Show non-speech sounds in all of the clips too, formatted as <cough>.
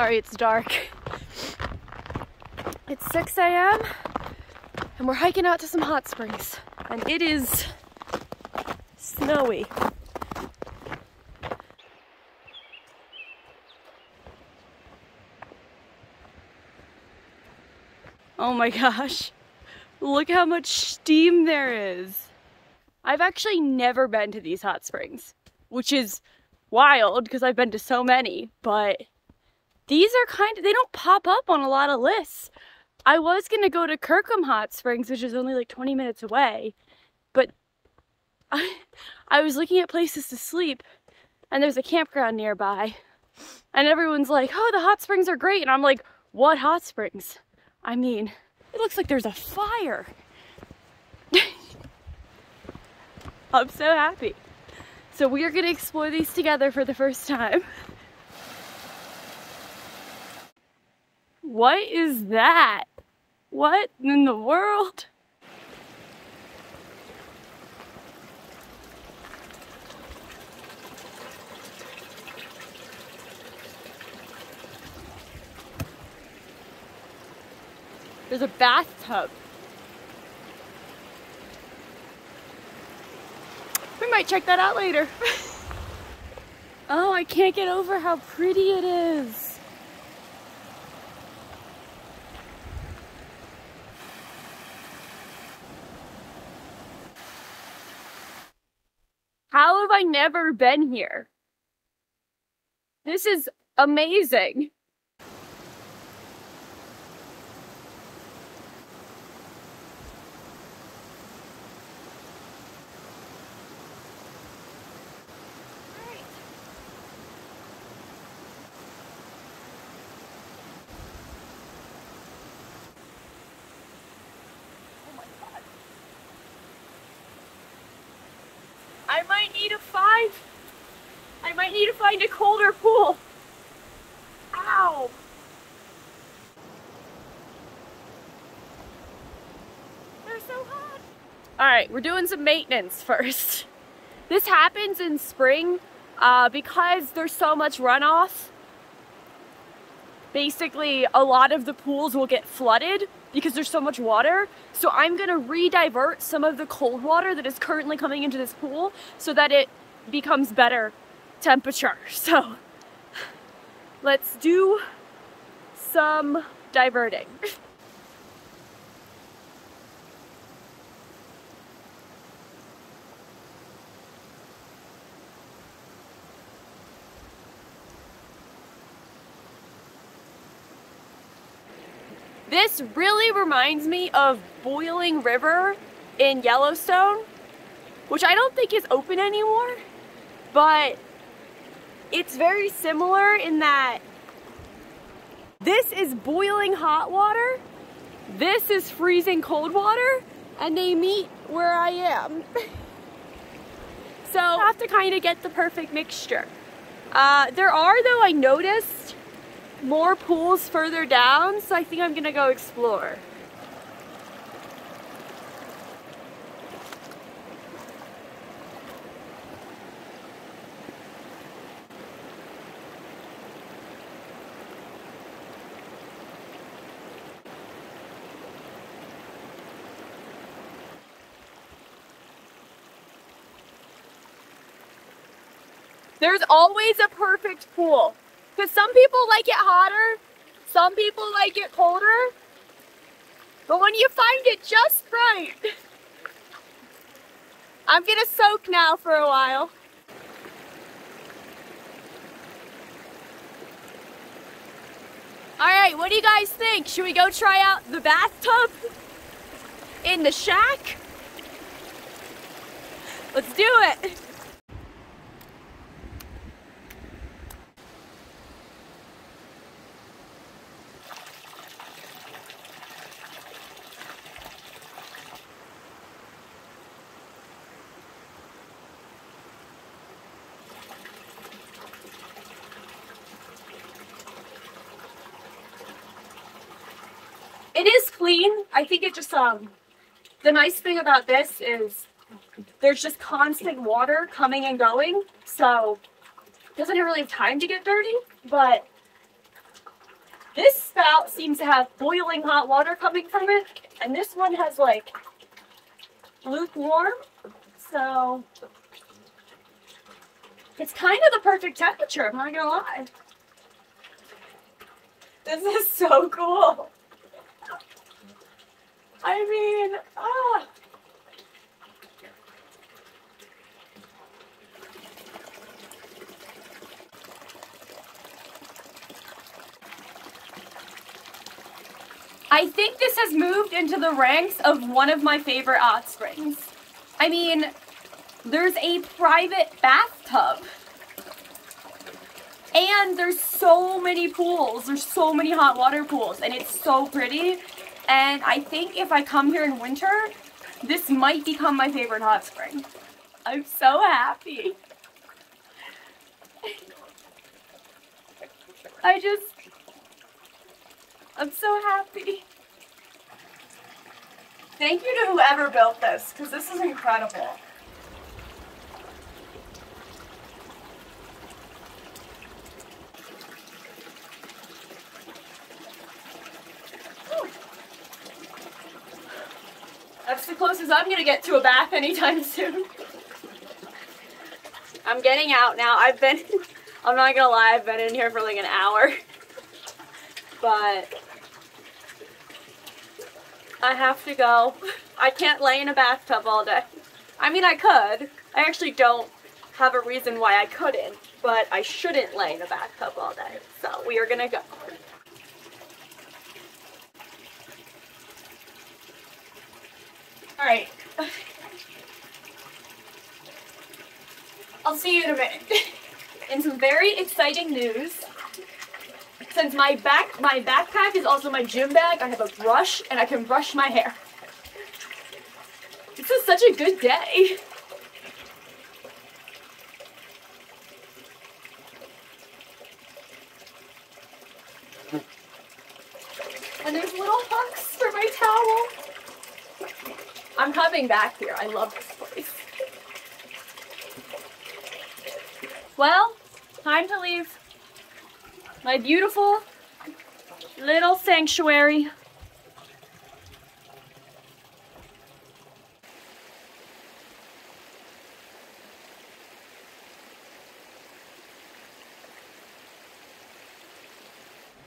Sorry, it's dark. It's 6 a.m. and we're hiking out to some hot springs. And it is snowy. Oh my gosh. Look how much steam there is. I've actually never been to these hot springs, which is wild because I've been to so many, but these are kind of, they don't pop up on a lot of lists. I was going to go to Kirkham Hot Springs, which is only like 20 minutes away, but I, <laughs> I was looking at places to sleep and there's a campground nearby and everyone's like, oh, the hot springs are great. And I'm like, what hot springs? I mean, it looks like there's a fire. <laughs> I'm so happy. So we are gonna explore these together for the first time. What is that? What in the world? There's a bathtub. We might check that out later. <laughs> oh, I can't get over how pretty it is. How have I never been here? This is amazing. I might need a five. I might need to find a colder pool. Ow. They're so hot. All right, we're doing some maintenance <laughs> first. This happens in spring uh, because there's so much runoff. Basically, a lot of the pools will get flooded because there's so much water. So I'm gonna re-divert some of the cold water that is currently coming into this pool so that it becomes better temperature. <laughs> So let's do some diverting. <laughs> This really reminds me of Boiling River in Yellowstone, which I don't think is open anymore, but it's very similar in that this is boiling hot water, this is freezing cold water, and they meet where I am. <laughs> so I have to kind of get the perfect mixture. Uh, there are, though, I noticed more pools further down, so I think I'm gonna go explore. There's always a perfect pool. Because some people like it hotter, some people like it colder. But when you find it just right, <laughs> I'm gonna soak now for a while. All right, what do you guys think? Should we go try out the bathtub in the shack? Let's do it. It is clean. I think it just, um, the nice thing about this is there's just constant water coming and going. So it doesn't really have time to get dirty, but This spout seems to have boiling hot water coming from it, and this one has like lukewarm, so it's kind of the perfect temperature, I'm not gonna lie. This is so cool. I mean, ah. I think this has moved into the ranks of one of my favorite hot springs. I mean, there's a private bathtub. And there's so many pools. There's so many hot water pools. And it's so pretty. And I think if I come here in winter, this might become my favorite hot spring. I'm so happy. I just I'm so happy. Thank you to whoever built this, because this is incredible. That's the closest I'm gonna get to a bath anytime soon. I'm getting out now. I've been, <laughs> I'm not gonna lie, I've been in here for like an hour but I have to go. I can't lay in a bathtub all day. I mean, I could. I actually don't have a reason why I couldn't, but I shouldn't lay in a bathtub all day. So we are gonna go. All right. I'll see you in a minute. <laughs> In some very exciting news, since my back my backpack is also my gym bag, I have a brush and I can brush my hair. This is such a good day. And there's little hooks for my towel. I'm coming back here. I love this place. Well, time to leave my beautiful little sanctuary.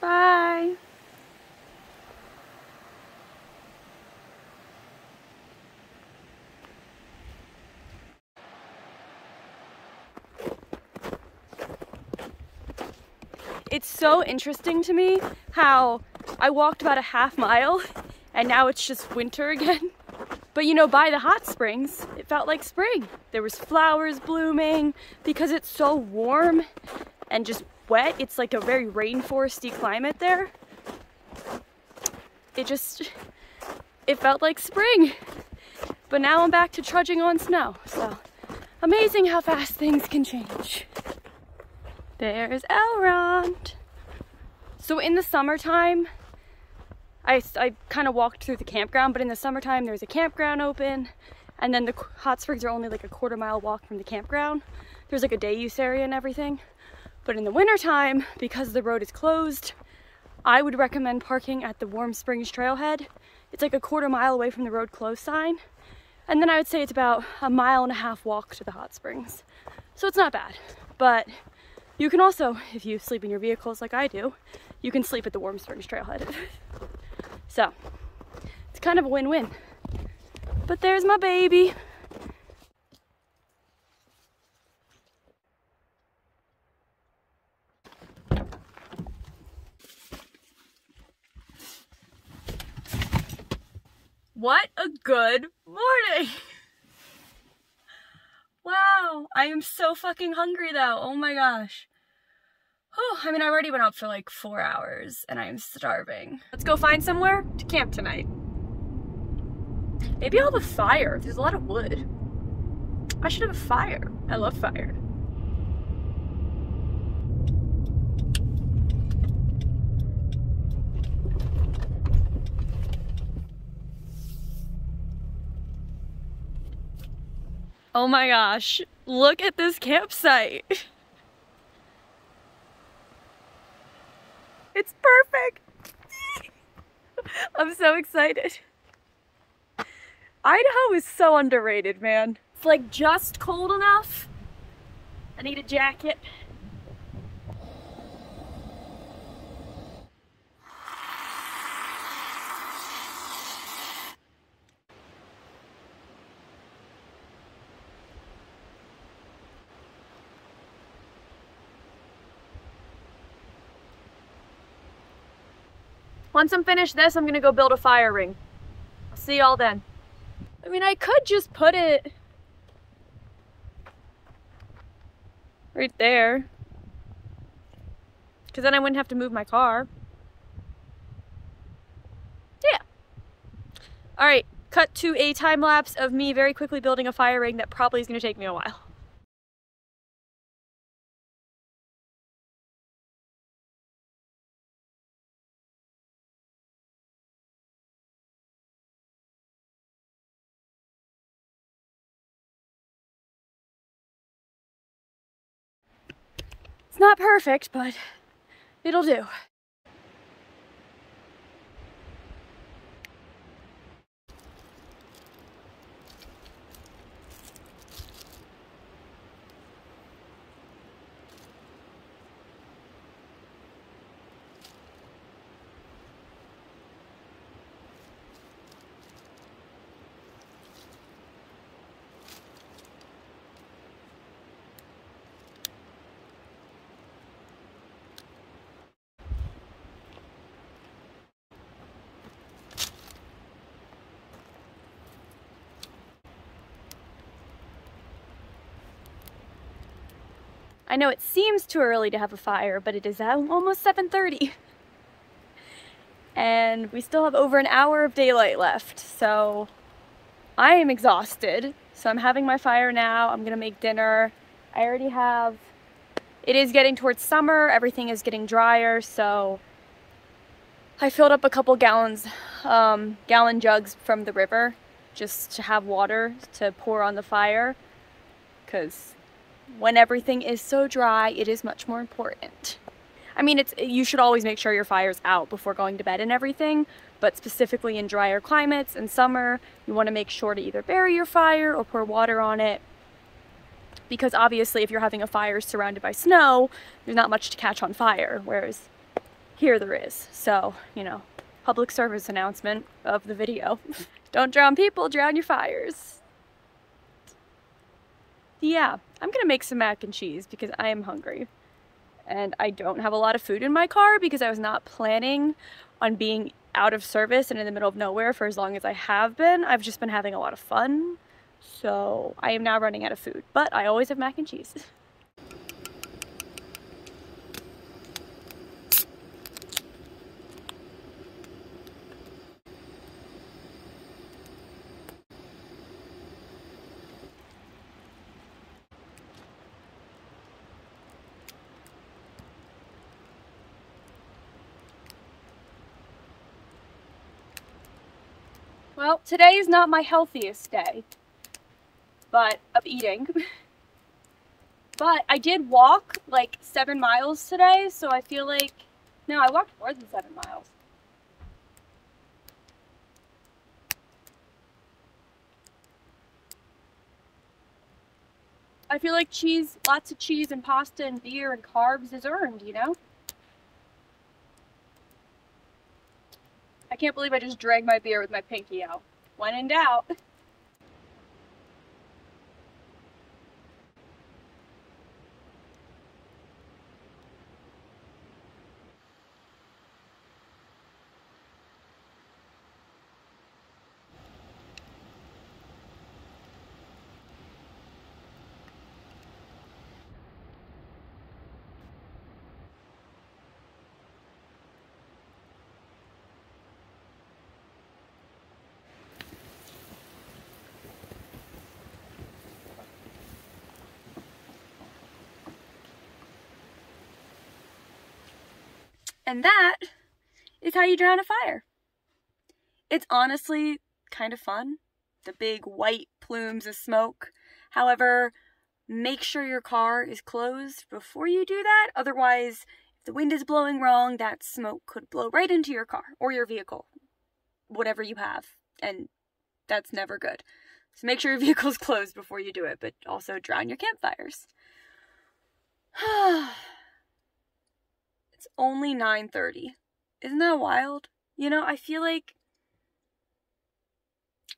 Bye. it's so interesting to me how I walked about a half mile and now it's just winter again. <laughs> But you know, by the hot springs, it felt like spring. There was flowers blooming because it's so warm and just wet. It's like a very rainforesty climate there. It just, it felt like spring. But now I'm back to trudging on snow. So amazing how fast things can change. There's Elrond. So in the summertime, I, I kind of walked through the campground, but in the summertime there's a campground open and then the hot springs are only like a quarter mile walk from the campground. There's like a day use area and everything. But in the wintertime, because the road is closed, I would recommend parking at the Warm Springs Trailhead. It's like a quarter mile away from the road closed sign. And then I would say it's about a mile and a half walk to the hot springs. So it's not bad, but you can also, if you sleep in your vehicles like I do, you can sleep at the Warm Springs Trailhead. <laughs> so, it's kind of a win-win. But there's my baby. What a good morning! <laughs> Wow, I am so fucking hungry though. Oh my gosh. Oh, I mean, I already went out for like four hours and I am starving. Let's go find somewhere to camp tonight. Maybe I'll have a fire. There's a lot of wood. I should have a fire. I love fire. Oh my gosh, look at this campsite. <laughs> It's perfect. <laughs> I'm so excited. Idaho is so underrated, man. It's like just cold enough. I need a jacket. Once I'm finished this, I'm gonna go build a fire ring. I'll see y'all then. I mean, I could just put it right there. Because then I wouldn't have to move my car. Yeah. All right, cut to a time lapse of me very quickly building a fire ring that probably is gonna take me a while. It's not perfect, but it'll do. I know it seems too early to have a fire, but it is almost 7.30. <laughs> And we still have over an hour of daylight left, so I am exhausted. So I'm having my fire now. I'm gonna make dinner. I already have, it is getting towards summer. Everything is getting drier, so I filled up a couple gallons, um, gallon jugs from the river just to have water to pour on the fire because when everything is so dry, it is much more important. I mean, it's you should always make sure your fire's out before going to bed and everything, but specifically in drier climates and summer, you want to make sure to either bury your fire or pour water on it. Because obviously if you're having a fire surrounded by snow, there's not much to catch on fire, whereas here there is. So, you know, public service announcement of the video. <laughs> Don't drown people, drown your fires. Yeah, I'm gonna make some mac and cheese because I am hungry. And I don't have a lot of food in my car because I was not planning on being out of service and in the middle of nowhere for as long as I have been. I've just been having a lot of fun. So I am now running out of food, but I always have mac and cheese. <laughs> Well, today is not my healthiest day, but of eating. <laughs> but I did walk like seven miles today, so I feel like, no, I walked more than seven miles. I feel like cheese, lots of cheese and pasta and beer and carbs is earned, you know? I can't believe I just dragged my beer with my pinky out. When in doubt. <laughs> And that is how you drown a fire. It's honestly kind of fun, the big white plumes of smoke. However, make sure your car is closed before you do that. Otherwise, if the wind is blowing wrong, that smoke could blow right into your car or your vehicle. whatever you have, and that's never good. So make sure your <laughs> vehicle's closed before you do it, but also drown your campfires. <sighs> <sighs> it's only 9:30. Isn't that wild? You know, I feel like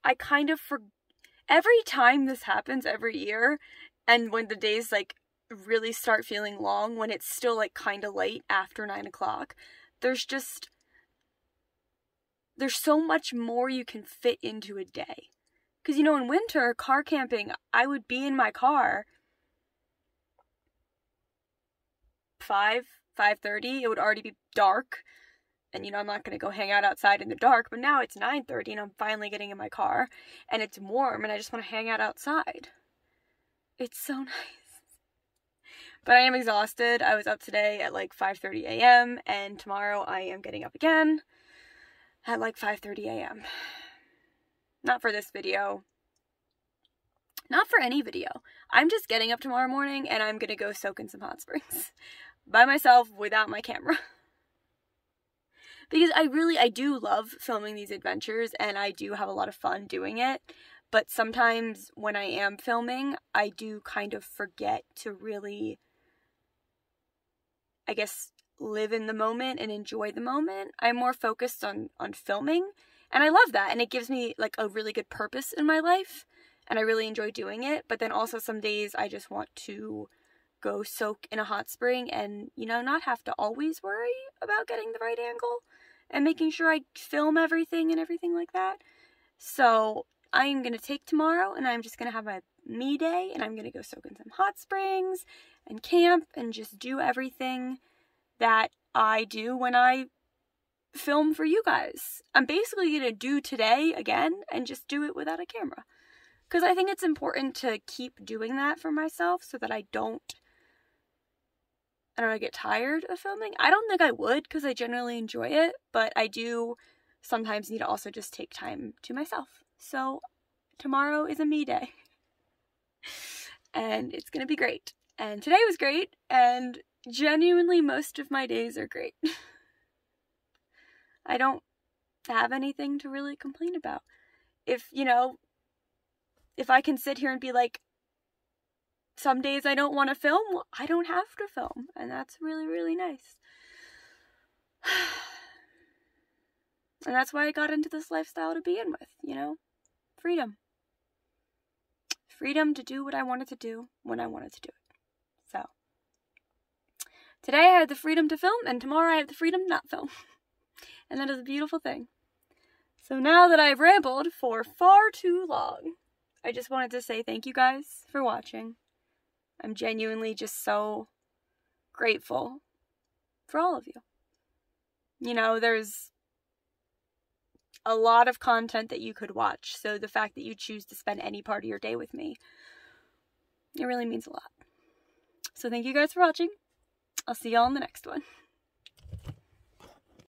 I kind of for every time this happens every year, and when the days like really start feeling long, when it's still like kind of late after nine o'clock, there's just there's so much more you can fit into a day. Because, you know, in winter, car camping, I would be in my car 5, 5.30. It would already be dark. And, you know, I'm not going to go hang out outside in the dark. But now it's 9.30 and I'm finally getting in my car. And it's warm and I just want to hang out outside. It's so <laughs> nice. But I am exhausted. I was up today at like 5:30 a.m. and tomorrow I am getting up again at like 5:30 a.m. Not for this video. Not for any video. I'm just getting up tomorrow morning and I'm to go soak in some hot springs <laughs> by myself without my camera. <laughs> because I really I do love filming these adventures and I do have a lot of fun doing it. But sometimes when I am filming, I do kind of forget to really I guess live in the moment and enjoy the moment. I'm more focused on on filming and I love that and it gives me like a really good purpose in my life and I really enjoy doing it. But then also some days I just want to go soak in a hot spring and you know not have to always worry about getting the right angle and making sure I film everything and everything like that. So I'm going to take tomorrow and I'm just going to have a me day and I'm going to go soak in some hot springs and camp and just do everything that I do when I film for you guys. I'm basically going to do today again and just do it without a camera. Because I think it's important to keep doing that for myself so that I don't, I don't know, get tired of filming. I don't think I would because I generally enjoy it, but I do sometimes need to also just take time to myself. So tomorrow is a me day. <laughs> and it's going to be great. And today was great, and genuinely most of my days are great. <laughs> I don't have anything to really complain about. If, you know, if I can sit here and be like, some days I don't want to film, I don't have to film. And that's really, really nice. <sighs> and that's why I got into this lifestyle to begin with, you know? Freedom. Freedom to do what I wanted to do when I wanted to do it. So, today I had the freedom to film, and tomorrow I have the freedom to not film. <laughs> and that is a beautiful thing. So now that I've rambled for far too long, I just wanted to say thank you guys for watching. I'm genuinely just so grateful for all of you. You know, there's a lot of content that you could watch, so the fact that you choose to spend any part of your day with me, it really means a lot. So thank you guys for watching. I'll see y'all in the next one.